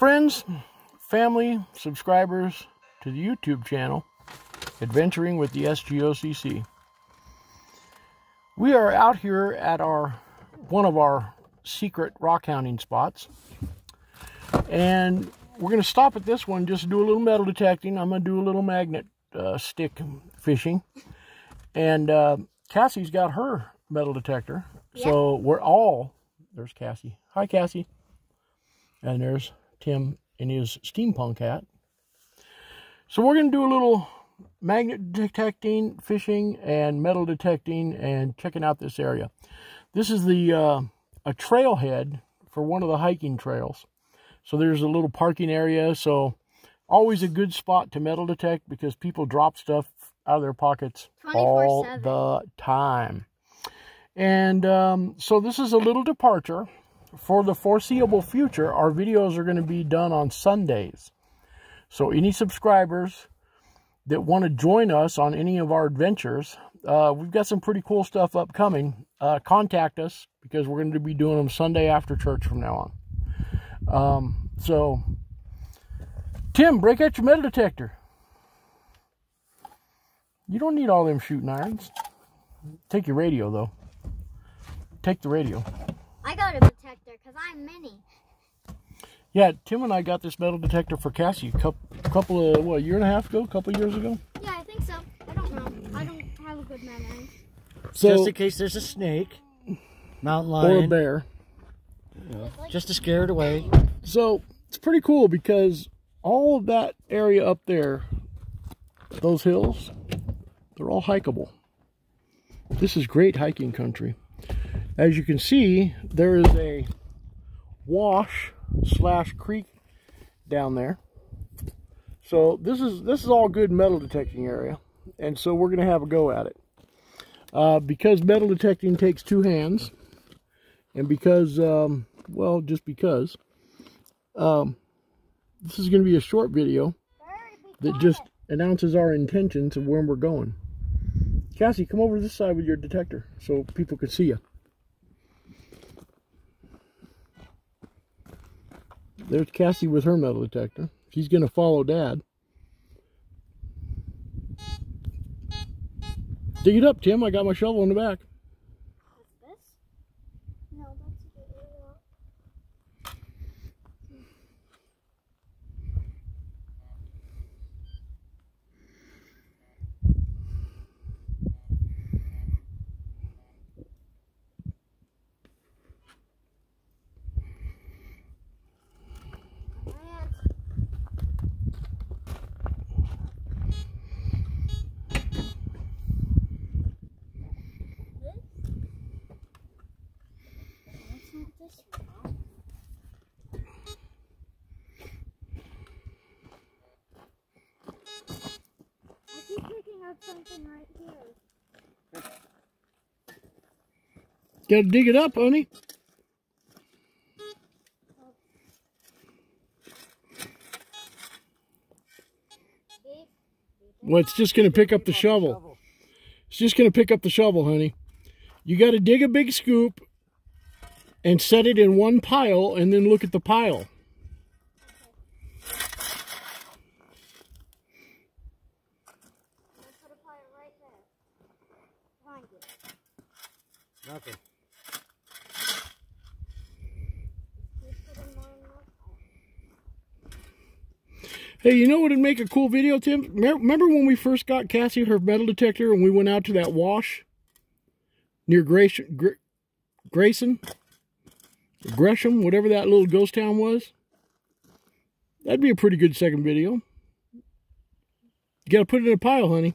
Friends, family, subscribers to the YouTube channel, Adventuring with the SGOCC. We are out here at our one of our secret rock hounding spots. And we're going to stop at this one just to do a little metal detecting. I'm going to do a little magnet uh, stick fishing. And uh, Cassie's got her metal detector. So we're all, there's Cassie. Hi, Cassie. And there's Tim in his steampunk hat. So we're going to do a little magnet detecting, fishing, and metal detecting, and checking out this area. This is the uh, a trailhead for one of the hiking trails. So there's a little parking area. So always a good spot to metal detect because people drop stuff out of their pockets all the time. And um, so this is a little departure. For the foreseeable future, our videos are going to be done on Sundays. So any subscribers that want to join us on any of our adventures, uh, we've got some pretty cool stuff upcoming. Uh, contact us because we're going to be doing them Sunday after church from now on. Um, so, Tim, break out your metal detector. You don't need all them shooting irons. Take your radio, though. Take the radio. I got a detector because I'm mini. Yeah, Tim and I got this metal detector for Cassie a couple, couple of, what, a year and a half ago? A couple of years ago? Yeah, I think so. I don't know. I don't have a good memory. So, Just in case there's a snake, mountain lion. Or a bear. just to scare it away. So, it's pretty cool because all of that area up there, those hills, they're all hikeable. This is great hiking country. As you can see, there is a wash slash creek down there. So this is this is all good metal detecting area. And so we're going to have a go at it. Uh, because metal detecting takes two hands, and because, um, well, just because, um, this is going to be a short video that just announces our intentions of where we're going. Cassie, come over this side with your detector so people can see you. There's Cassie with her metal detector. She's going to follow Dad. Dig it up, Tim. I got my shovel in the back. Gotta dig it up, honey. Well, it's just going to pick up the shovel. It's just going to pick up the shovel, honey. You got to dig a big scoop and set it in one pile and then look at the pile. Nothing. Hey, you know what would make a cool video, Tim? Remember when we first got Cassie her metal detector and we went out to that wash near Grayson, Grayson, Gresham, whatever that little ghost town was? That'd be a pretty good second video. You gotta put it in a pile, honey.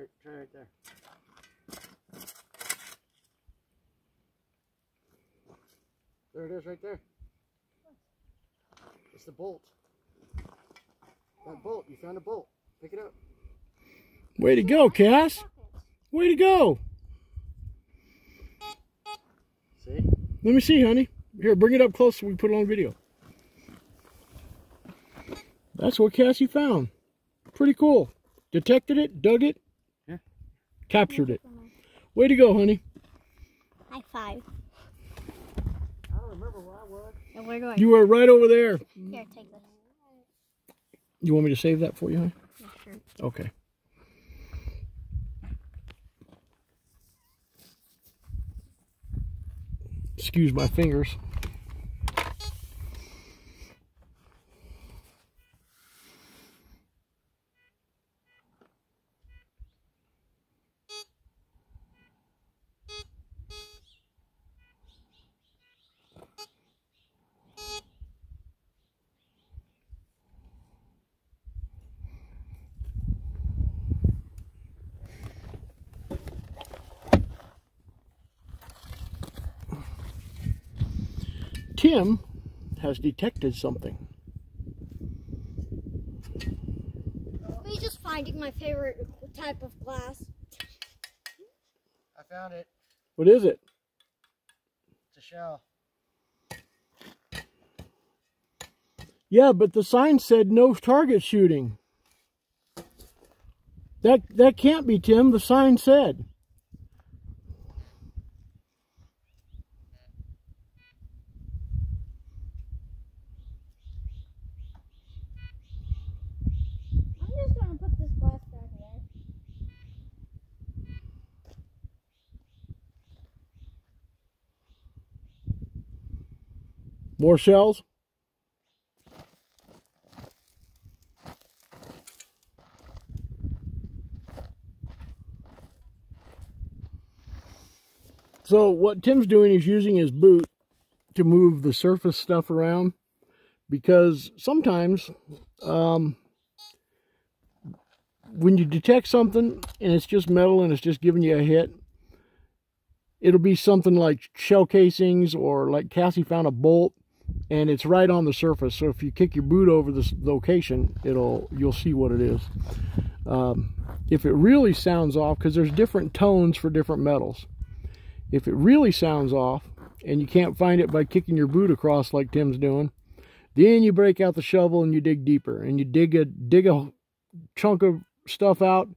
Try, try right there. There it is right there. It's the bolt. That bolt. You found a bolt. Pick it up. Way to go, Cass. Way to go. See? Let me see, honey. Here, bring it up close so we put it on video. That's what Cassie found. Pretty cool. Detected it, dug it. Captured it. Way to go, honey. High five. I don't remember where I was. And we're going. You were right over there. Here, take this. You want me to save that for you, honey? Yeah, sure. Okay. Excuse my fingers. Tim has detected something. He's just finding my favorite type of glass. I found it. What is it? It's a shell. Yeah, but the sign said no target shooting. That that can't be Tim. The sign said. I'm just gonna put this glass down here. More shells. So what Tim's doing is using his boot to move the surface stuff around because sometimes um, when you detect something and it's just metal and it's just giving you a hit, it'll be something like shell casings or like Cassie found a bolt and it's right on the surface. So if you kick your boot over this location, it'll you'll see what it is. Um, if it really sounds off, because there's different tones for different metals. If it really sounds off and you can't find it by kicking your boot across like Tim's doing, then you break out the shovel and you dig deeper and you dig a dig a chunk of stuff out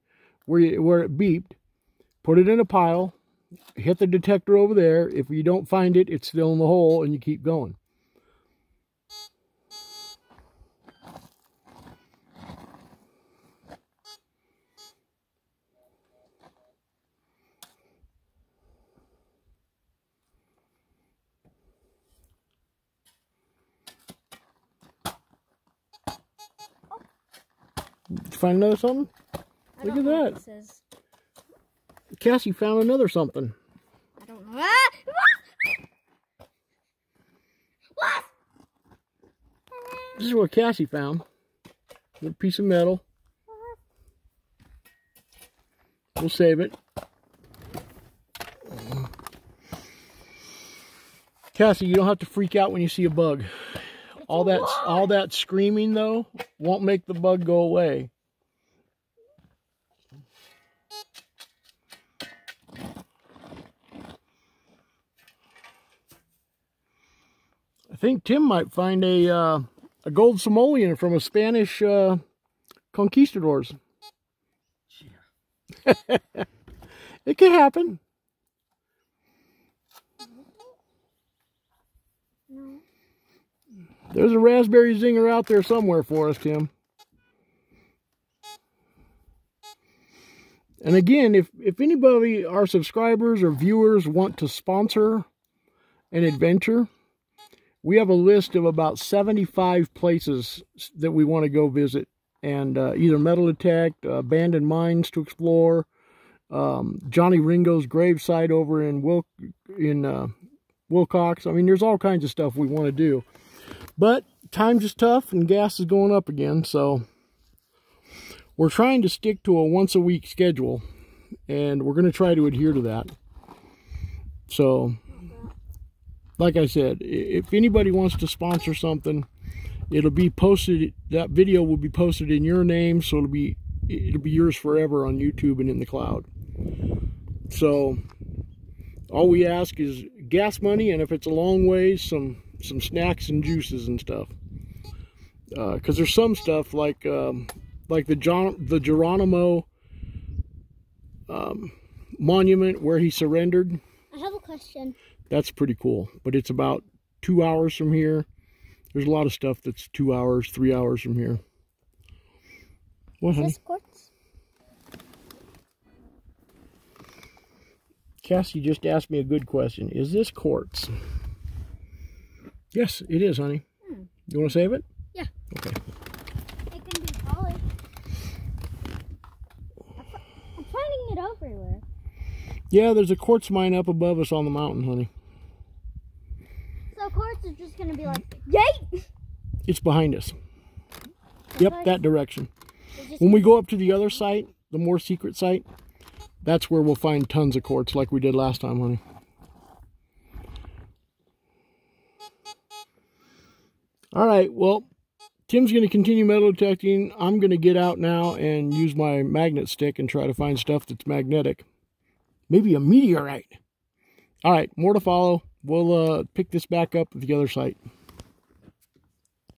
where you, where it beeped, put it in a pile, hit the detector over there. If you don't find it, it's still in the hole and you keep going. You find another something? I Look at that. What this is. Cassie found another something. I don't know. Ah! What? This is what Cassie found. A piece of metal. We'll save it. Cassie, you don't have to freak out when you see a bug. All that all that screaming though won't make the bug go away. I think Tim might find a uh, a gold simoleon from a Spanish uh, conquistadors. it could happen. There's a raspberry zinger out there somewhere for us, Tim. And again, if, if anybody, our subscribers or viewers want to sponsor an adventure, we have a list of about 75 places that we want to go visit and uh, either metal detect, uh, abandoned mines to explore, um, Johnny Ringo's gravesite over in Wil- in uh, Willcox. I mean, there's all kinds of stuff we want to do. But times is tough and gas is going up again, so we're trying to stick to a once a week schedule and we're going to try to adhere to that. So, like I said, if anybody wants to sponsor something, it'll be posted that video will be posted in your name so it'll be it'll be yours forever on YouTube and in the cloud. So, All we ask is gas money, and if it's a long ways, some some snacks and juices and stuff. Because uh, there's some stuff like um, like the John the Geronimo um, monument where he surrendered. I have a question. That's pretty cool, but it's about two hours from here. There's a lot of stuff that's two hours, three hours from here. What, Is quartz? Cassie just asked me a good question. Is this quartz? Yes, it is, honey. Hmm. You want to save it? Yeah. Okay. It can be polished. I'm finding it everywhere. Yeah, there's a quartz mine up above us on the mountain, honey. So quartz is just gonna be like, yay! It's behind us. Yep, that direction. When we go up to the other site, the more secret site, that's where we'll find tons of quartz like we did last time, honey. All right, well, Tim's going to continue metal detecting. I'm going to get out now and use my magnet stick and try to find stuff that's magnetic. Maybe a meteorite. All right, more to follow. We'll uh, pick this back up at the other site.